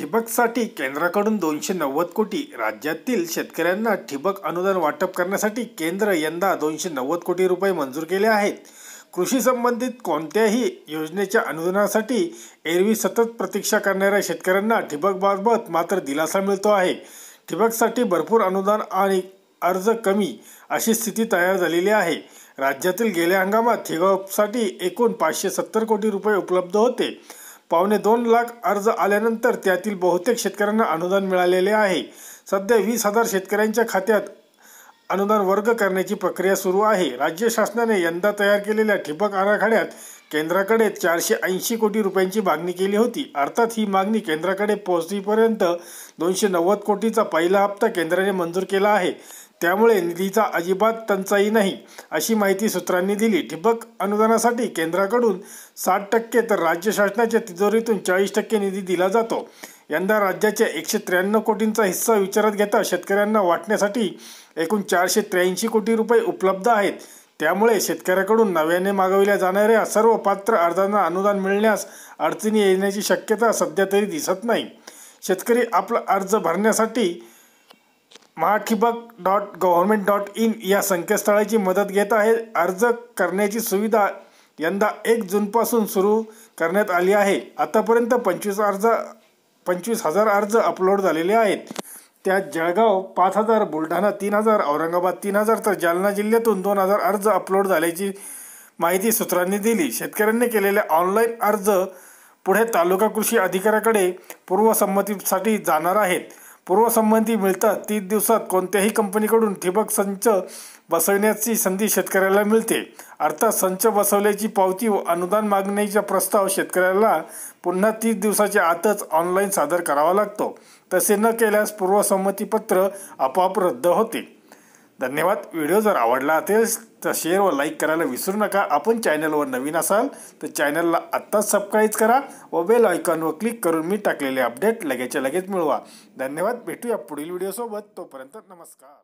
ठिबकसाठी केंद्राकडून दोनशे नव्वद कोटी राज्यातील शेतकऱ्यांना ठिबक अनुदान वाटप करण्यासाठी केंद्र यंदा दोनशे नव्वद कोटी रुपये मंजूर केले आहेत. कृषी संबंधित कोणत्याही योजनेच्या अनुदानासाठी एरवी सतत प्रतीक्षा करणाऱ्या शेतकऱ्यांना ठिबकबाबत मात्र दिलासा मिळतो आहे. ठिबकसाठी भरपूर अनुदान आणि अर्ज कमी अशी स्थिती तयार झालेली आहे. राज्यातील गेल्या हंगामात ठिबकसाठी एकूण पाचशे सत्तर कोटी रुपये उपलब्ध होते. पावणे दोन लाख अर्ज आल्यानंतर त्यातील बहुतेक शेतकऱ्यांना अनुदान मिळालेले आहे. सध्या वीस हजार शेतकऱ्यांच्या खात्यात अनुदान वर्ग करण्याची प्रक्रिया सुरू आहे. राज्य शासनाने यंदा तयार केलेल्या ठिबक आराखड्यात केंद्राकडे चारशे ऐंशी कोटी रुपयांची मागणी केली होती. अर्थात ही मागणी केंद्राकडे पोहोचीपर्यंत दोनशे नव्वद कोटीचा पहिला हप्ता केंद्राने मंजूर केला आहे. त्यामुळे निधीचा अजिबात टंचाई नाही अशी माहिती सूत्रांनी दिली. ठिबक अनुदानासाठी केंद्राकडून साठ टक्के तर राज्य शासनाच्या तिजोरीतून चाळीस टक्के निधी दिला जातो. यंदा राज्याच्या एकशे त्र्याण्णव कोटींचा हिस्सा विचारात घेता शेतकऱ्यांना वाटण्यासाठी एकूण चारशे त्र्याऐंशी कोटी रुपये उपलब्ध आहेत. त्यामुळे शेतकऱ्याकडून नव्याने मागविल्या जाणाऱ्या सर्व पात्र अर्जांना अनुदान मिळण्यास अडचणी येण्याची शक्यता सध्या तरी दिसत नाही. शेतकरी आपला अर्ज भरण्यासाठी Mahathibak dot government dot in या संकेतस्थळाची मदत घेत आहे. अर्ज करण्याची सुविधा यंदा एक जूनपासून सुरू करण्यात आली आहे. आतापर्यंत पंचवीस अर्ज पंचवीस हजार अर्ज अपलोड झालेले आहेत. त्यात जळगाव पाच हजार बुलढाणा तीन हजार औरंगाबाद तीन हजार तर जालना जिल्ह्यातून दोन हजार अर्ज अपलोड झाल्याची माहिती सूत्रांनी दिली. शेतकऱ्यांनी केलेले ऑनलाईन अर्ज पुढे तालुका कृषी अधिकाऱ्याकडे पूर्वसंमतीसाठी जाणार आहेत. पूर्वसंमती मिळतात. तीस दिवसात कोणत्याही कंपनीकडून ठिबक संच बसवण्याची संधी शेतकऱ्याला मिळते. अर्थात संच बसवल्याची पावती व अनुदान मागण्याचा प्रस्ताव शेतकऱ्याला पुन्हा तीस दिवसाच्या आतच ऑनलाईन सादर करावा लागतो. तसे न केल्यास पूर्वसंमतीपत्र आपोआप रद्द होते. धन्यवाद. व्हिडिओ जर आवडला असेल तर शेअर व लाईक करायला विसरू नका. आपण चॅनलवर नवीन असाल तर चॅनलला आत्ताच सबस्क्राईब करा व बेल आयकॉनवर क्लिक करून मी टाकलेले अपडेट लगेचच्या लगेच मिळवा. धन्यवाद. भेटूया पुढील व्हिडिओसोबत तोपर्यंत नमस्कार.